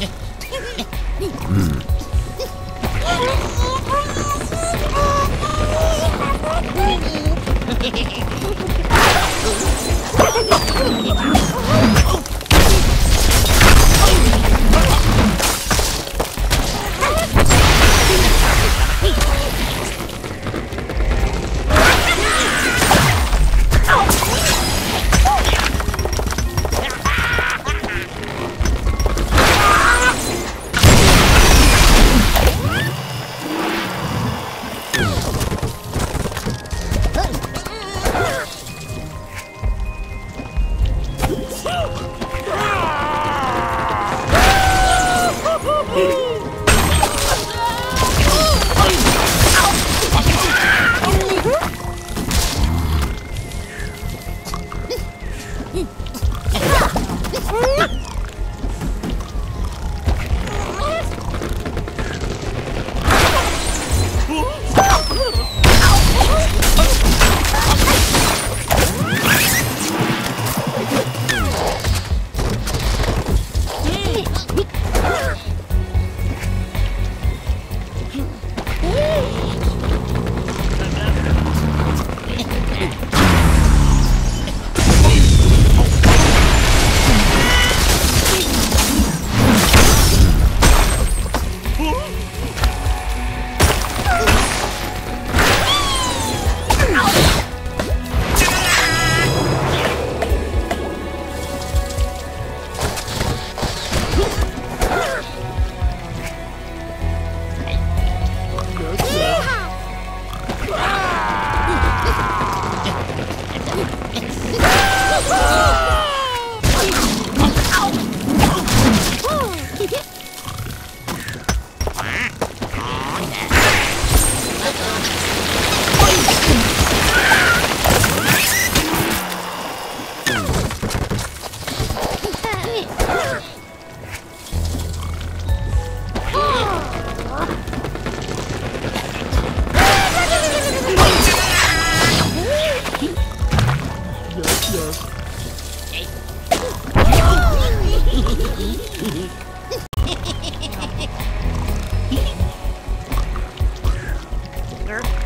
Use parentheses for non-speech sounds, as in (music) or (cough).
Yeah. うん。Oh. (laughs) calendar.